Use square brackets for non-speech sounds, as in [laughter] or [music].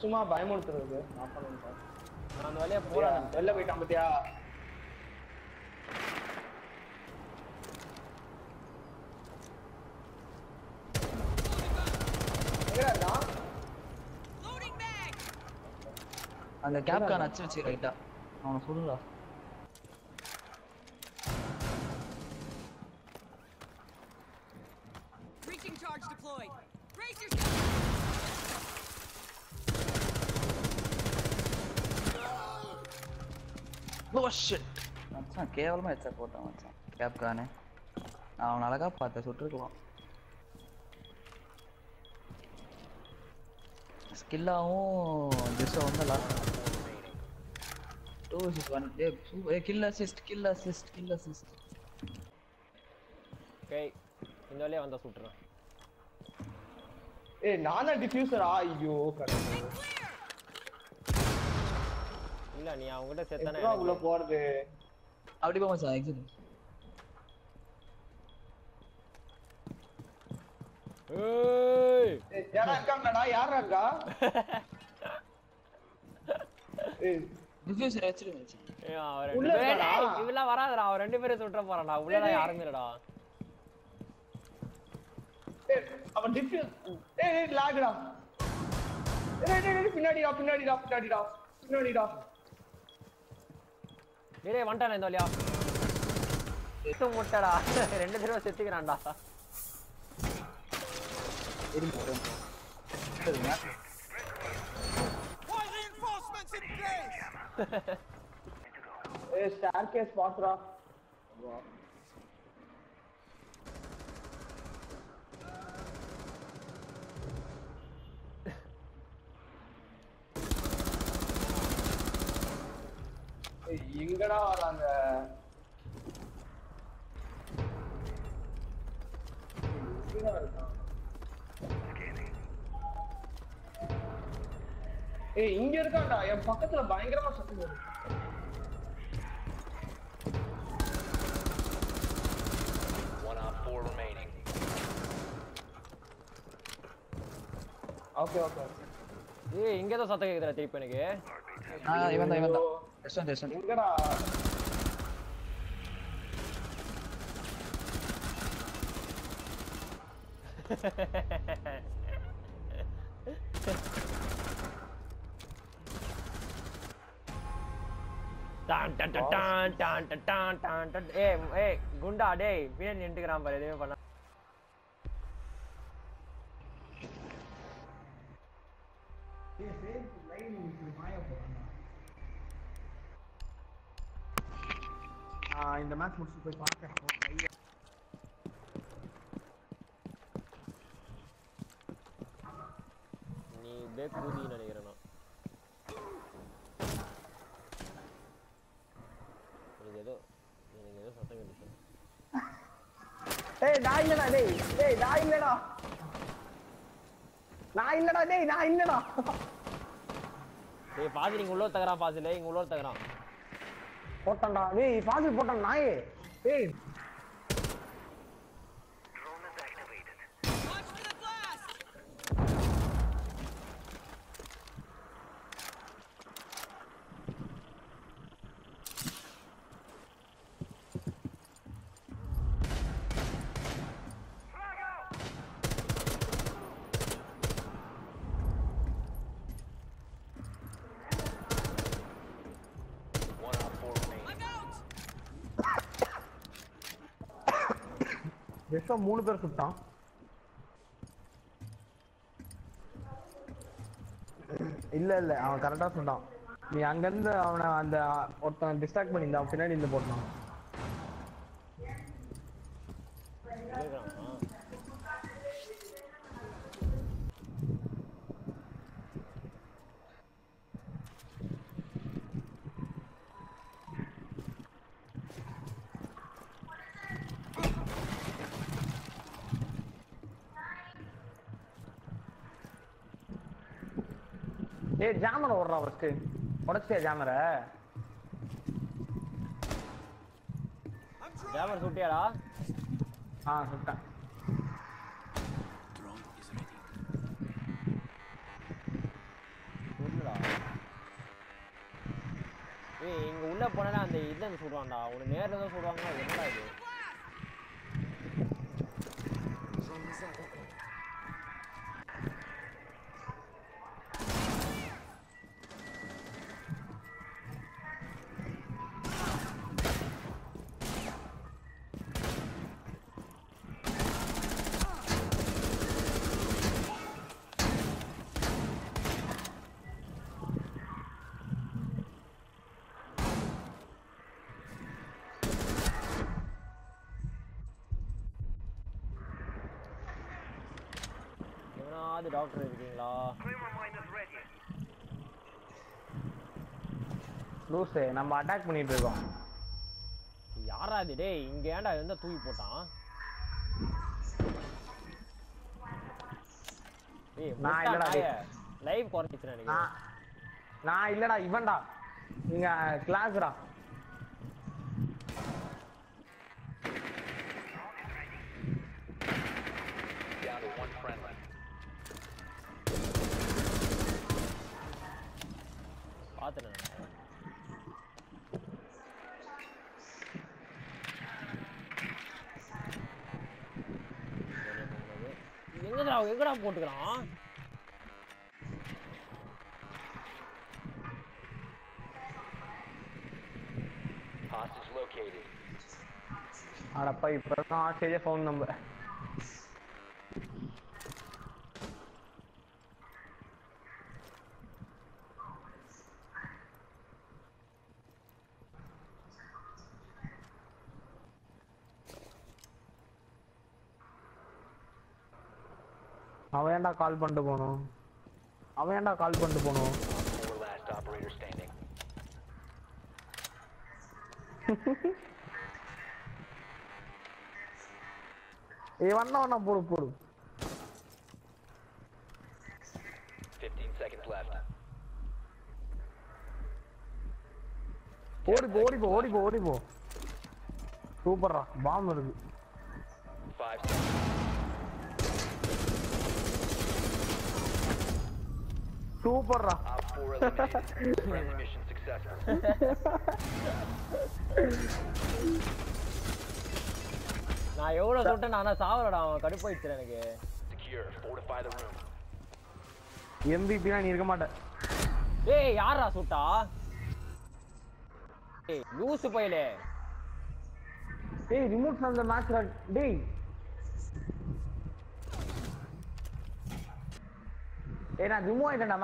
சும்மா பயமுறுத்துறது நான் பண்ணுங்க சார். நான் அந்த வழியா போறேன். வெளில போயிட்டான் பாத்தியா? அந்த கேப் கான் அச்சு வச்சு ரைட்டா அவனை சொல்லுடா. Breaching charge deployed. Brace yourself. Oh shit மச்சான் கேவலமா ஹெட்செட் போட்டான் மச்சான். கேப் கானு நான் அவனை அழகா பார்த்தேன் சுட்டுருக்கலாம். ஸ்கில்லாவும் ஜெஸ்ஸும் வந்து last two six one A A kill assist kill assist kill assist okay இந்த வழியா வந்தா சுட்டுறேன். ஏய் நானா டிஃப்யூசரா ஐயோ கடவுளே. இல்ல நீ அவங்ககிட்ட செத்தானே எப்படா உள்ள போறது? அப்படி போ மச்சான் எக்ஸிட் ஏய்! யாரா இருக்காங்கடா யாரா இருக்கா? [laughs] ஏய். டிஃப்யூசர் வச்சிரு மச்சான். ஏய், அவன் ரெண்டு பேரும் இவெல்லாம் வராதுடா அவன் ரெண்டு பேரும் சுற்ற போறான்டா. உள்ளதான் யாருமே இல்லடா. ஏய், அவன் டிஃப்யூஸ் ஏய் ஏய் லாக்டா ஏய் பின்னாடிடா பின்னாடிடா பின்னாடிடா பின்னாடிடா. டேய் டேய், வந்துட்டானே இந்த வழியா? செத்து முட்டடா. ரெண்டு தடவை செத்துக்கிறான்டா. இருங்க சரிங்க ஏய் ஸ்டார் கேஸ் பாத்துடா எங்கடா வராங்க? ஏய், இங்க இருக்கான்டா. என் பக்கத்துல பயங்கரமா சத்தம் வருது. ஓகே ஓகே ஏய் இங்க தான் சத்தம் கேக்குதுடா திருப்பி எனக்கு. ஆ இவன் தான் இவன் தான் ரெஸ்டாரண்ட் ரெஸ்டாரண்ட் எங்கடா டான் டான் டான் டான் டான் டான் டான் ஏய் ஏய் குண்டா டேய் பின்னாடி நின்னுக்கிறான் பாரு எதுவுமே பண்ண ஏய் சேஃப் லைன் மாயா போறானே இந்த மேட்ச் முடிச்சு போய் பார்க்க நீ பேக் கூதின்னு நினைக்கிறேன் நான் எனக்கு ஏதோ எனக்கு ஏதோ சத்தம் கேட்டுச்சு ஏய் நான் இல்லடா டேய் டேய் நான் இல்லடா நான் இல்லடா டேய் நான் இல்லடா டேய் பாதி நீங்க உள்ள தகறான் பாசில இங்க உள்ள தகறான் போட்டான்டா. டேய் பாசில் போட்டான் நாயே. டேய் பெஸ்ட்டாக மூணு பேர் சுட்டான். இல்ல இல்ல அவன் கரெக்டா சொன்னான் நீ அங்கேருந்து அவனை அந்த ஒருத்தன் டிஸ்ட்ராக்ட் பண்ணியிருந்தான் அவன் பின்னாடி இருந்து போட்டான். டேய் ஜாமர ஓடுறா ஃபர்ஸ்ட் உடச்சியா ஜாமர? ஜாமர் சுட்டியாடா? ஆ சுட்டான். ஏய் இங்க உள்ள போனா அந்த இதுன்னு சொல்றான்டா உன நேர்ல தான் சொல்றாங்க என்னடா இது? எவனாவது டாக்டர் இருக்கீங்களா? லூசு நம்ம அட்டாக் பண்ணிட்டு இருக்கோம். யாரா இது? டேய் இங்க ஏன்டா இருந்தா தூக்கி போட்டான்? நான் இல்லடா. லைவ் குறைச்சிச்சு நான் இல்லடா இவன்டா. நீங்க கிளாஸ்டா பாத்துட்டேன். எங்கடா எங்கடா போட்டுக்கிறான். அடப்பா இப்பதான் ஆச்சரிய ஃபோன் நம்பர் அவன் ஏன்டா கால் பண்ணிட்டு போனோம்? அவன் ஏன்டா கால் பண்ணிட்டு போனோம். ஏய் வண்ணா வண்ணா போடு போடு. 15 seconds left. ஓடி போ ஓடி போ ஓடி போ ஓடி போ. சூப்பர்ரா பாம்பு இருக்கு. சூப்பர்ரா. Op 4 eliminated. Friendly mission successful. நான் எவ்வளவு சொல்லிட்டேன் நானா சாவலடா அவன் கடுப்பாயிடுச்சு எனக்கு. எம்பிபிலாம் நீ இருக்க மாட்ட. ஏய் யாரா சுட்டா? ஏய் லூசு பையலே. ஏய் ரிமோட் அந்த மேட்ச் டேய் ஏன்னா ஜும்மா ரிமூவ் ஆயிட்டேன்டா